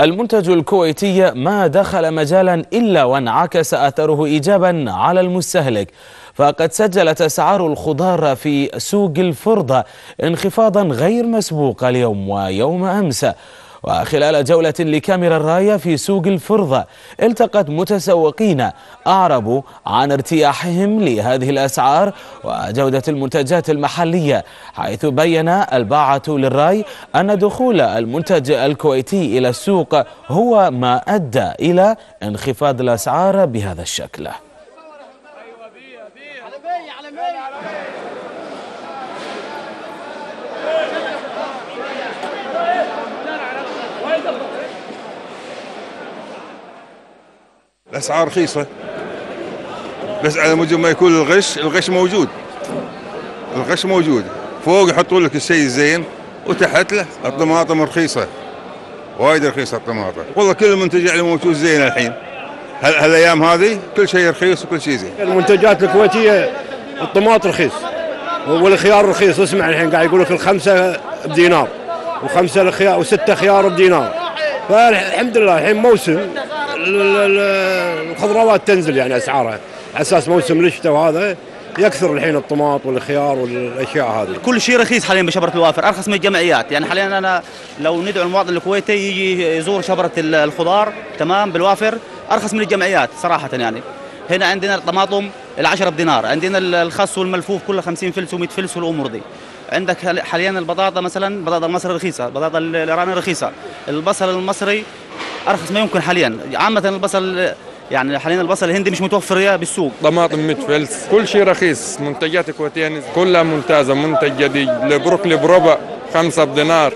المنتج الكويتي ما دخل مجالا إلا وانعكس أثره إيجابا على المستهلك. فقد سجلت أسعار الخضار في سوق الفرضة انخفاضا غير مسبوق اليوم ويوم أمس. وخلال جولة لكاميرا الراية في سوق الفرضة التقت متسوقين أعربوا عن ارتياحهم لهذه الأسعار وجودة المنتجات المحلية حيث بين الباعة للرأي أن دخول المنتج الكويتي إلى السوق هو ما أدى إلى انخفاض الأسعار بهذا الشكل. الأسعار رخيصة. بس على مود ما يكون الغش الغش موجود. الغش موجود. فوق يحطوا لك الشيء الزين وتحت له. الطماطم رخيصة. وايد رخيصة الطماطم. والله كل المنتج يعني موجود زين الحين. هالأيام هذه كل شيء رخيص وكل شيء زين. المنتجات الكويتية الطماط رخيص. والخيار رخيص. اسمع الحين قاعد يقول لك الخمسة بدينار. وخمسة الخيار وستة خيار بدينار. فالحمد لله الحين موسم الخضروات تنزل يعني أسعارها. على أساس موسم الشتاء وهذا يكثر الحين الطماط والخيار والأشياء هذه. كل شيء رخيص حاليا بشبرة الوافر أرخص من الجمعيات. يعني حاليا أنا لو ندعو المواطن الكويتي يجي يزور شبرة الخضار تمام بالوافر أرخص من الجمعيات صراحة يعني. هنا عندنا الطماطم العشرة بدينار عندنا الخس والملفوف كله 50 فلس و100 فلس والأمور دي. عندك حاليا البطاطا مثلا بطاطا المصري رخيصة البطاطا الإيراني رخيصة. البصل المصري أرخص ما يمكن حاليا. عامة البصل يعني حاليا البصل الهندي مش متوفر بالسوق. طماطم متفلس كل شيء رخيص. منتجات كويتية كلها ممتازة. منتج جديد. البروكلي بربع خمسة بدينار.